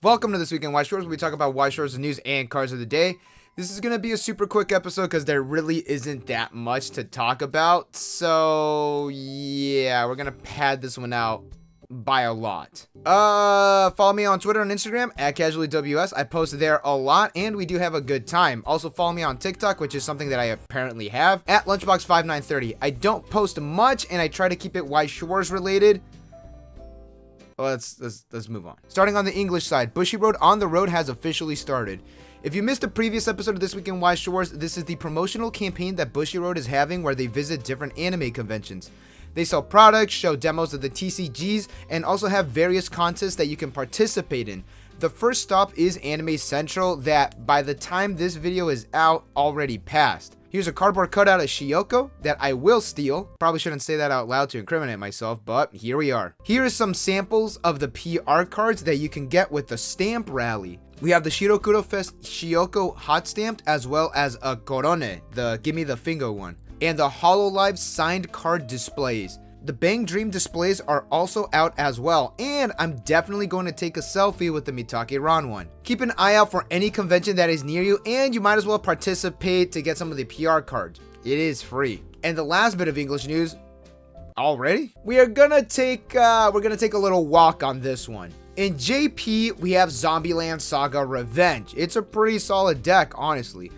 Welcome to this week in Weiss Schwarz, where we talk about Weiss Schwarz news, and cars of the day. This is going to be a super quick episode because there really isn't that much to talk about. So, yeah, we're going to pad this one out by a lot. Uh, follow me on Twitter and Instagram at CasuallyWS. I post there a lot and we do have a good time. Also follow me on TikTok, which is something that I apparently have, at Lunchbox5930. I don't post much and I try to keep it Weiss Schwarz related. Let's, let's, let's move on. Starting on the English side, Bushiroad on the Road has officially started. If you missed a previous episode of This Week in Weiss Schwarz, this is the promotional campaign that Bushiroad is having where they visit different anime conventions. They sell products, show demos of the TCGs, and also have various contests that you can participate in. The first stop is Anime Central that, by the time this video is out, already passed. Here's a cardboard cutout of Shiyoko that I will steal. Probably shouldn't say that out loud to incriminate myself, but here we are. Here are some samples of the PR cards that you can get with the stamp rally. We have the Shirokuro Fest Shiyoko hot stamped as well as a Korone, the Gimme the Finger one, and the Hololive signed card displays. The Bang Dream displays are also out as well, and I'm definitely going to take a selfie with the Mitake Ran one. Keep an eye out for any convention that is near you, and you might as well participate to get some of the PR cards. It is free. And the last bit of English news, already? We are gonna take, uh, we're gonna take a little walk on this one. In JP, we have Zombieland Saga Revenge. It's a pretty solid deck, honestly.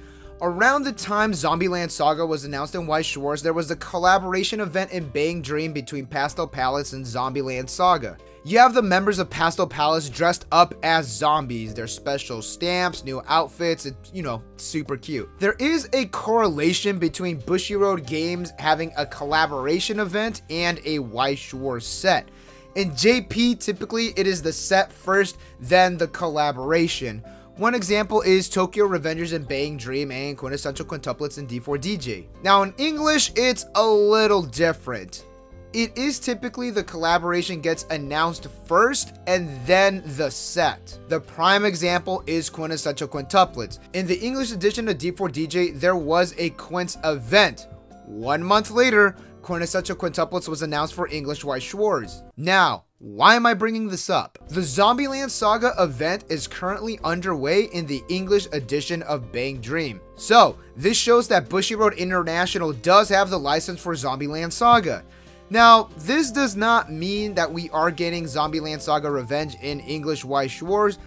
Around the time Zombieland Saga was announced in Weiss Schwarz, there was a collaboration event in Bang Dream between Pastel Palettes and Zombieland Saga. You have the members of Pastel Palettes dressed up as zombies, their special stamps, new outfits, it's, you know, super cute. There is a correlation between Bushiroad Games having a collaboration event and a Weiss Schwarz set. In JP, typically it is the set first, then the collaboration. One example is Tokyo Revengers and Bang Dream and Quintessential Quintuplets in D4DJ. Now in English, it's a little different. It is typically the collaboration gets announced first and then the set. The prime example is Quintessential Quintuplets. In the English edition of D4DJ, there was a Quints event. One month later, Quintessential Quintuplets was announced for English Weiss Schwarz. Now, why am I bringing this up? The Zombieland Saga event is currently underway in the English edition of Bang Dream. So, this shows that Bushiroad International does have the license for Zombieland Saga. Now, this does not mean that we are getting Zombieland Saga Revenge in English Weiss Schwarz,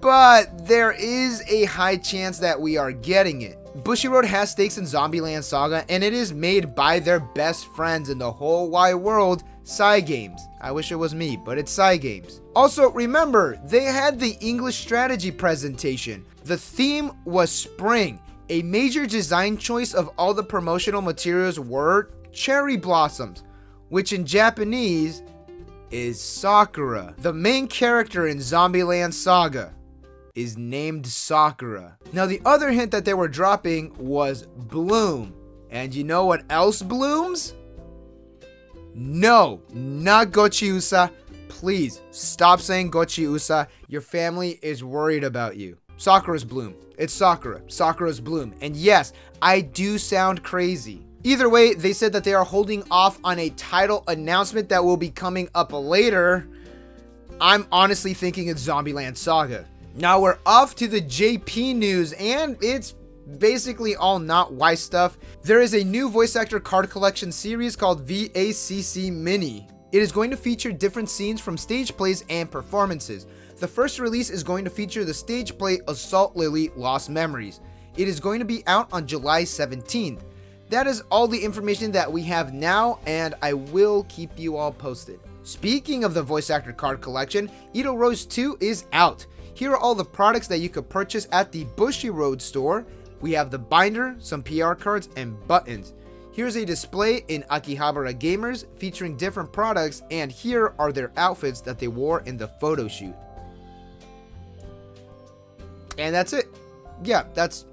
but there is a high chance that we are getting it. Bushiroad has stakes in Zombieland Saga, and it is made by their best friends in the whole wide world, Cygames. I wish it was me, but it's Cygames. Also, remember, they had the English strategy presentation. The theme was spring. A major design choice of all the promotional materials were cherry blossoms, which in Japanese is Sakura, the main character in Zombieland Saga is named Sakura. Now the other hint that they were dropping was bloom. And you know what else blooms? No, not Gochiusa. Please stop saying Gochiusa. Your family is worried about you. Sakura's bloom. It's Sakura. Sakura's bloom. And yes, I do sound crazy. Either way, they said that they are holding off on a title announcement that will be coming up later. I'm honestly thinking it's Zombieland Saga. Now we're off to the JP news, and it's basically all not Weiss stuff. There is a new voice actor card collection series called VACC Mini. It is going to feature different scenes from stage plays and performances. The first release is going to feature the stage play Assault Lily Lost Memories. It is going to be out on July 17th. That is all the information that we have now, and I will keep you all posted. Speaking of the voice actor card collection, Edel Rose 2 is out. Here are all the products that you could purchase at the Bushiroad store. We have the binder, some PR cards, and buttons. Here's a display in Akihabara Gamers featuring different products, and here are their outfits that they wore in the photo shoot. And that's it. Yeah, that's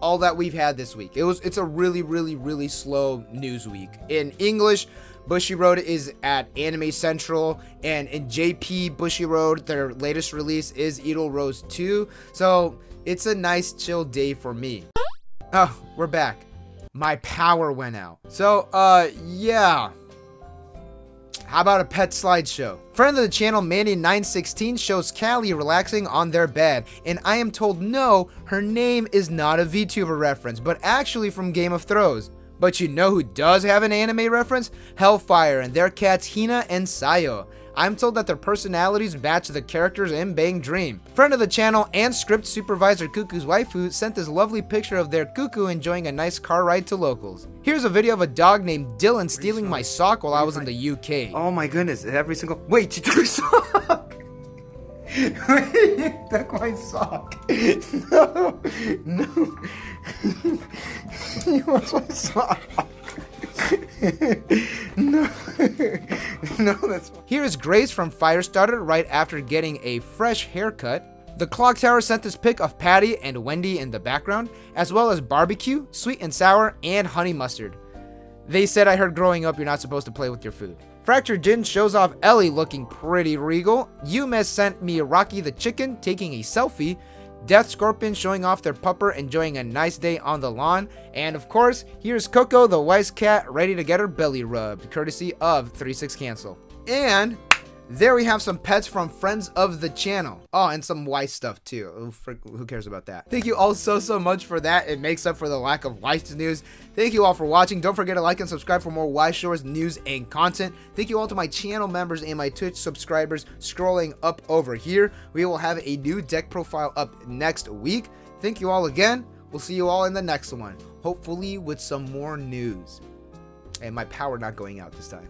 all that we've had this week. It was it's a really really really slow news week. In English, Bushiroad is at Anime Central, and in JP Bushiroad, their latest release is Edel Rose 2. So it's a nice chill day for me. Oh, we're back. My power went out. So, uh, yeah. How about a pet slideshow? Friend of the channel Manny916 shows Callie relaxing on their bed, and I am told no, her name is not a VTuber reference, but actually from Game of Thrones. But you know who does have an anime reference? Hellfire and their cats Hina and Sayo. I'm told that their personalities match the characters in Bang Dream. Friend of the channel and script supervisor Cuckoo's waifu sent this lovely picture of their cuckoo enjoying a nice car ride to locals. Here's a video of a dog named Dylan stealing my sock while I was in the UK. Oh my goodness, every single- Wait, you took my sock! Wait, you took my sock! No! No! my sock! no, no, that's. Here's Grace from Firestarter right after getting a fresh haircut. The clock tower sent this pic of Patty and Wendy in the background, as well as barbecue, sweet and sour, and honey mustard. They said I heard growing up you're not supposed to play with your food. Fractured Jin shows off Ellie looking pretty regal. Yumes sent me Rocky the chicken taking a selfie. Death Scorpion showing off their pupper enjoying a nice day on the lawn. And of course, here's Coco the wise cat ready to get her belly rubbed, courtesy of 36 Cancel. And there we have some pets from friends of the channel. Oh, and some Weiss stuff too. Who cares about that? Thank you all so, so much for that. It makes up for the lack of Weiss news. Thank you all for watching. Don't forget to like and subscribe for more Weiss Schwarz news and content. Thank you all to my channel members and my Twitch subscribers scrolling up over here. We will have a new deck profile up next week. Thank you all again. We'll see you all in the next one. Hopefully with some more news. And my power not going out this time.